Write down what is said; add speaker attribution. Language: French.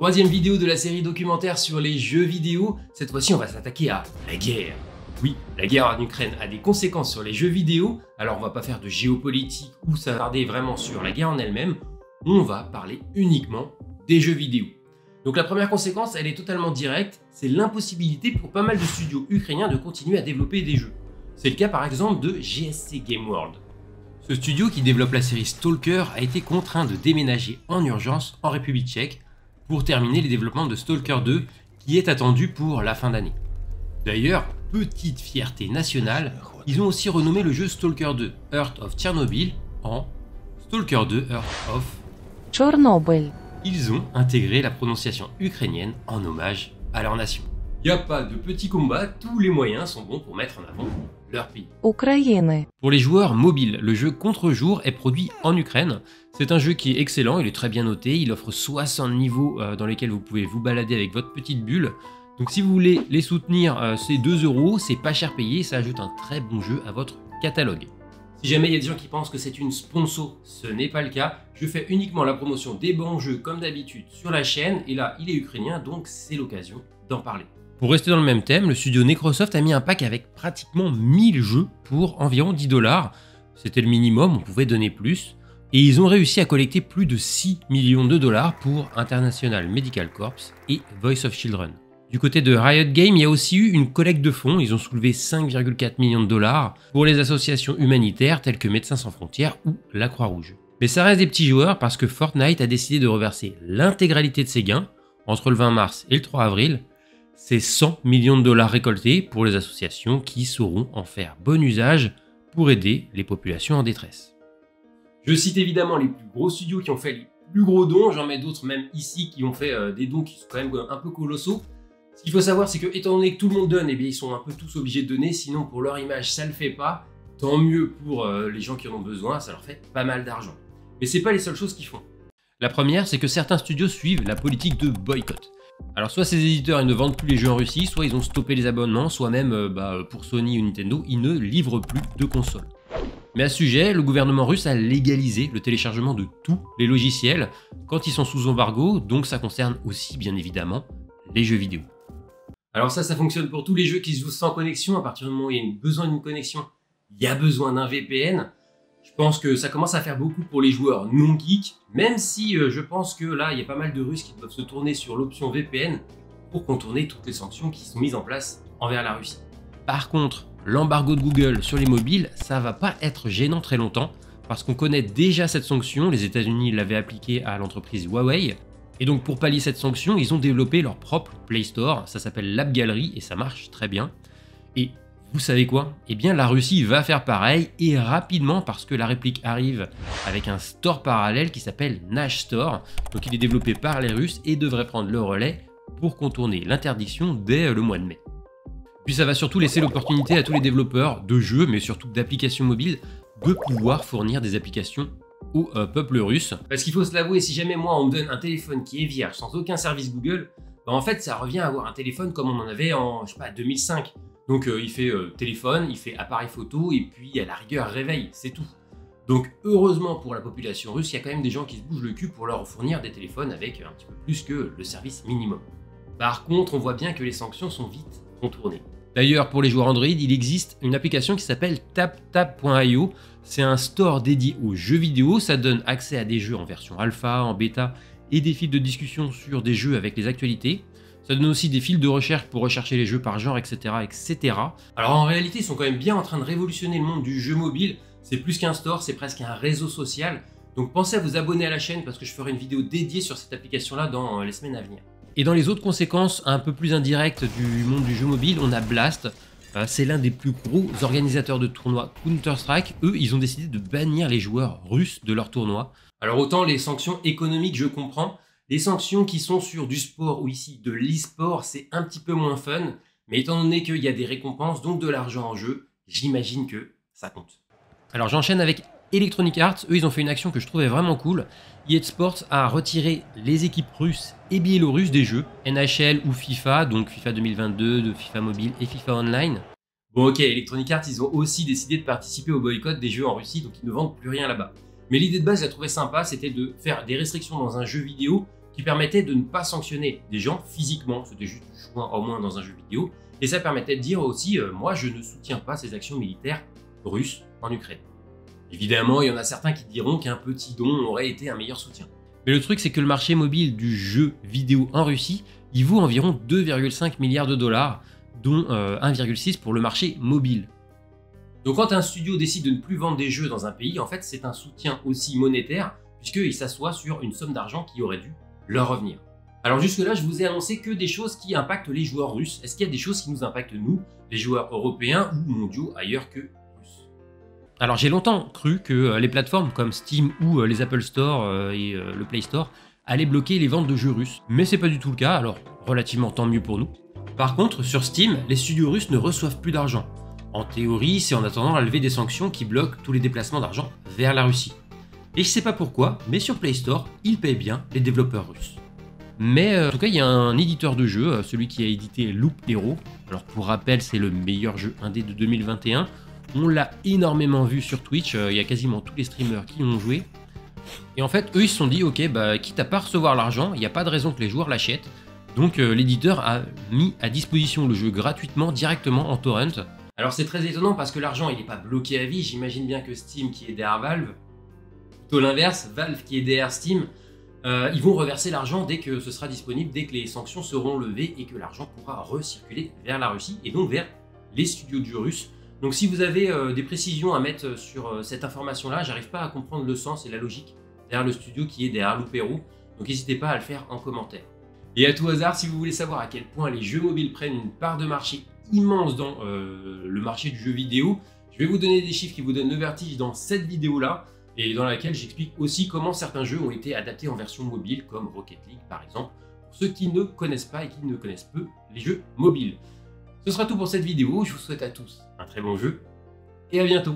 Speaker 1: Troisième vidéo de la série documentaire sur les jeux vidéo. Cette fois-ci, on va s'attaquer à la guerre. Oui, la guerre en Ukraine a des conséquences sur les jeux vidéo, alors on va pas faire de géopolitique ou s'attarder vraiment sur la guerre en elle-même, on va parler uniquement des jeux vidéo. Donc la première conséquence, elle est totalement directe, c'est l'impossibilité pour pas mal de studios ukrainiens de continuer à développer des jeux. C'est le cas par exemple de GSC Game World. Ce studio qui développe la série Stalker a été contraint de déménager en urgence en République tchèque pour terminer les développements de Stalker 2 qui est attendu pour la fin d'année. D'ailleurs, petite fierté nationale, ils ont aussi renommé le jeu Stalker 2 Earth of Chernobyl en Stalker 2 Earth of
Speaker 2: Chernobyl.
Speaker 1: Ils ont intégré la prononciation ukrainienne en hommage à leur nation. Y a pas de petit combat, tous les moyens sont bons pour mettre en avant pays. Pour les joueurs mobiles, le jeu Contre-jour est produit en Ukraine. C'est un jeu qui est excellent, il est très bien noté, il offre 60 niveaux euh, dans lesquels vous pouvez vous balader avec votre petite bulle. Donc si vous voulez les soutenir, euh, c'est 2 euros, c'est pas cher payé, ça ajoute un très bon jeu à votre catalogue. Si jamais il y a des gens qui pensent que c'est une sponsor, ce n'est pas le cas. Je fais uniquement la promotion des bons jeux comme d'habitude sur la chaîne et là il est ukrainien donc c'est l'occasion d'en parler. Pour rester dans le même thème, le studio Necrosoft a mis un pack avec pratiquement 1000 jeux pour environ 10 dollars. C'était le minimum, on pouvait donner plus. Et ils ont réussi à collecter plus de 6 millions de dollars pour International Medical Corps et Voice of Children. Du côté de Riot Games, il y a aussi eu une collecte de fonds. Ils ont soulevé 5,4 millions de dollars pour les associations humanitaires telles que Médecins sans frontières ou la Croix-Rouge. Mais ça reste des petits joueurs parce que Fortnite a décidé de reverser l'intégralité de ses gains entre le 20 mars et le 3 avril. C'est 100 millions de dollars récoltés pour les associations qui sauront en faire bon usage pour aider les populations en détresse. Je cite évidemment les plus gros studios qui ont fait les plus gros dons, j'en mets d'autres même ici qui ont fait euh, des dons qui sont quand même un peu colossaux. Ce qu'il faut savoir, c'est que étant donné que tout le monde donne, eh bien, ils sont un peu tous obligés de donner, sinon pour leur image, ça le fait pas. Tant mieux pour euh, les gens qui en ont besoin, ça leur fait pas mal d'argent. Mais c'est pas les seules choses qu'ils font. La première, c'est que certains studios suivent la politique de boycott. Alors soit ces éditeurs ne vendent plus les jeux en Russie, soit ils ont stoppé les abonnements, soit même euh, bah, pour Sony ou Nintendo, ils ne livrent plus de consoles. Mais à ce sujet, le gouvernement russe a légalisé le téléchargement de tous les logiciels quand ils sont sous embargo, donc ça concerne aussi bien évidemment les jeux vidéo. Alors ça, ça fonctionne pour tous les jeux qui se jouent sans connexion. À partir du moment où il y a besoin d'une connexion, il y a besoin d'un VPN. Pense que ça commence à faire beaucoup pour les joueurs non geeks, même si euh, je pense que là, il y a pas mal de Russes qui doivent se tourner sur l'option VPN pour contourner toutes les sanctions qui sont mises en place envers la Russie. Par contre, l'embargo de Google sur les mobiles, ça va pas être gênant très longtemps, parce qu'on connaît déjà cette sanction, les États-Unis l'avaient appliquée à l'entreprise Huawei, et donc pour pallier cette sanction, ils ont développé leur propre Play Store, ça s'appelle Lab Gallery et ça marche très bien. Vous savez quoi? Eh bien la Russie va faire pareil et rapidement parce que la réplique arrive avec un store parallèle qui s'appelle Nash Store. Donc il est développé par les Russes et devrait prendre le relais pour contourner l'interdiction dès le mois de mai. Puis ça va surtout laisser l'opportunité à tous les développeurs de jeux, mais surtout d'applications mobiles, de pouvoir fournir des applications au euh, peuple russe. Parce qu'il faut se l'avouer, si jamais moi on me donne un téléphone qui est vierge sans aucun service Google, bah en fait ça revient à avoir un téléphone comme on en avait en je sais pas 2005. Donc euh, il fait euh, téléphone, il fait appareil photo et puis à la rigueur réveil, c'est tout. Donc heureusement pour la population russe, il y a quand même des gens qui se bougent le cul pour leur fournir des téléphones avec un petit peu plus que le service minimum. Par contre, on voit bien que les sanctions sont vite contournées. D'ailleurs, pour les joueurs Android, il existe une application qui s'appelle TapTap.io. C'est un store dédié aux jeux vidéo. Ça donne accès à des jeux en version alpha, en bêta et des fils de discussion sur des jeux avec les actualités. Ça donne aussi des fils de recherche pour rechercher les jeux par genre, etc., etc. Alors en réalité, ils sont quand même bien en train de révolutionner le monde du jeu mobile. C'est plus qu'un store, c'est presque un réseau social. Donc pensez à vous abonner à la chaîne parce que je ferai une vidéo dédiée sur cette application-là dans les semaines à venir. Et dans les autres conséquences un peu plus indirectes du monde du jeu mobile, on a Blast. Euh, c'est l'un des plus gros organisateurs de tournois Counter-Strike. Eux, ils ont décidé de bannir les joueurs russes de leur tournoi. Alors autant les sanctions économiques, je comprends. Les sanctions qui sont sur du sport ou ici de l'e-sport, c'est un petit peu moins fun. Mais étant donné qu'il y a des récompenses, donc de l'argent en jeu, j'imagine que ça compte. Alors j'enchaîne avec Electronic Arts, eux ils ont fait une action que je trouvais vraiment cool. EA Sports a retiré les équipes russes et biélorusses des jeux, NHL ou FIFA, donc FIFA 2022, de FIFA Mobile et FIFA Online. Bon ok, Electronic Arts ils ont aussi décidé de participer au boycott des jeux en Russie, donc ils ne vendent plus rien là-bas. Mais l'idée de base, je la trouvais sympa, c'était de faire des restrictions dans un jeu vidéo permettait de ne pas sanctionner des gens physiquement, c'était juste du choix au moins dans un jeu vidéo, et ça permettait de dire aussi, euh, moi je ne soutiens pas ces actions militaires russes en Ukraine. Évidemment, il y en a certains qui diront qu'un petit don aurait été un meilleur soutien. Mais le truc, c'est que le marché mobile du jeu vidéo en Russie, il vaut environ 2,5 milliards de dollars, dont 1,6 euh, pour le marché mobile. Donc quand un studio décide de ne plus vendre des jeux dans un pays, en fait c'est un soutien aussi monétaire, puisqu'il s'assoit sur une somme d'argent qui aurait dû leur revenir. Alors jusque-là, je vous ai annoncé que des choses qui impactent les joueurs russes. Est-ce qu'il y a des choses qui nous impactent nous, les joueurs européens ou mondiaux ailleurs que russes? Alors j'ai longtemps cru que euh, les plateformes comme Steam ou euh, les Apple Store euh, et le Play Store allaient bloquer les ventes de jeux russes. Mais c'est pas du tout le cas, alors relativement tant mieux pour nous. Par contre, sur Steam, les studios russes ne reçoivent plus d'argent. En théorie, c'est en attendant la levée des sanctions qui bloquent tous les déplacements d'argent vers la Russie. Et je sais pas pourquoi, mais sur Play Store, ils payent bien les développeurs russes. Mais euh, en tout cas, il y a un éditeur de jeu, euh, celui qui a édité Loop Hero. Alors pour rappel, c'est le meilleur jeu indé de 2021. On l'a énormément vu sur Twitch, euh, il y a quasiment tous les streamers qui ont joué. Et en fait, eux, ils se sont dit, ok, bah, quitte à pas recevoir l'argent, il n'y a pas de raison que les joueurs l'achètent. Donc l'éditeur a mis à disposition le jeu gratuitement, directement en torrent. Alors c'est très étonnant parce que l'argent il n'est pas bloqué à vie, j'imagine bien que Steam qui est derrière Valve, plutôt l'inverse, Valve qui est derrière Steam, euh, ils vont reverser l'argent dès que ce sera disponible, dès que les sanctions seront levées et que l'argent pourra recirculer vers la Russie et donc vers les studios du russe. Donc si vous avez euh, des précisions à mettre sur euh, cette information-là, j'arrive pas à comprendre le sens et la logique derrière le studio qui est derrière Loupero, donc n'hésitez pas à le faire en commentaire. Et à tout hasard, si vous voulez savoir à quel point les jeux mobiles prennent une part de marché immense dans le marché du jeu vidéo. Je vais vous donner des chiffres qui vous donnent le vertige dans cette vidéo-là et dans laquelle j'explique aussi comment certains jeux ont été adaptés en version mobile, comme Rocket League par exemple, pour ceux qui ne connaissent pas et qui ne connaissent peu les jeux mobiles. Ce sera tout pour cette vidéo, je vous souhaite à tous un très bon jeu et à bientôt